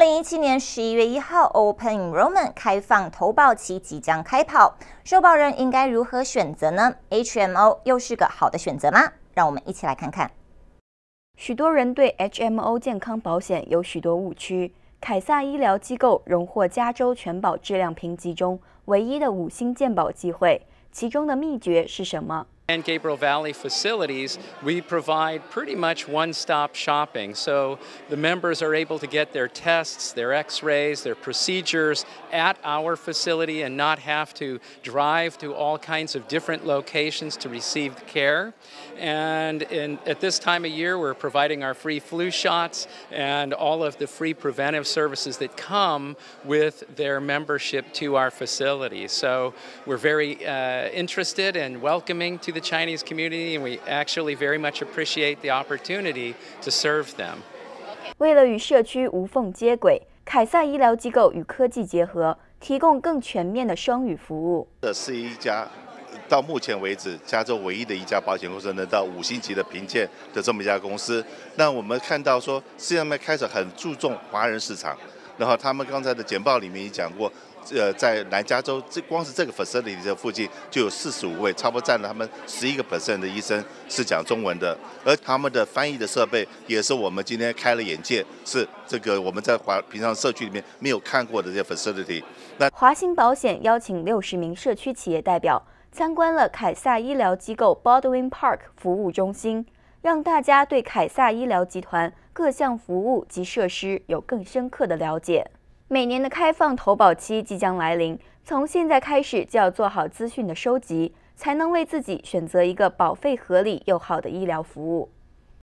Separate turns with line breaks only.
零一七年十一月一号，Open Enrollment 开放投保期即将开跑，受保人应该如何选择呢？HMO 又是个好的选择吗？让我们一起来看看。
许多人对 HMO 健康保险有许多误区。凯撒医疗机构荣获加州全保质量评级中唯一的五星健保机会，其中的秘诀是什么
？and Gabriel Valley facilities, we provide pretty much one-stop shopping. So the members are able to get their tests, their x-rays, their procedures at our facility and not have to drive to all kinds of different locations to receive care. And in, at this time of year, we're providing our free flu shots and all of the free preventive services that come with their membership to our facility. So we're very uh, interested and welcoming to the the Chinese community, and we actually very much appreciate the opportunity to serve them.
为了与社区无缝接轨，凯撒医疗机构与科技结合，提供更全面的双语服务。
这是一家到目前为止加州唯一的一家保险公司能到五星级的评鉴的这么一家公司。那我们看到说，世界上面开始很注重华人市场，然后他们刚才的简报里面也讲过。呃，在南加州，这光是这个 facility 的附近就有四十五位，差不多占了他们十一个 percent 的医生是讲中文的，而他们的翻译的设备也是我们今天开了眼界，是这个我们在华平常社区里面没有看过的这些 facility。
那华兴保险邀请六十名社区企业代表参观了凯撒医疗机构 Baldwin Park 服务中心，让大家对凯撒医疗集团各项服务及设施有更深刻的了解。每年的开放投保期即将来临，从现在开始就要做好资讯的收集，才能为自己选择一个保费合理又好的医疗服务。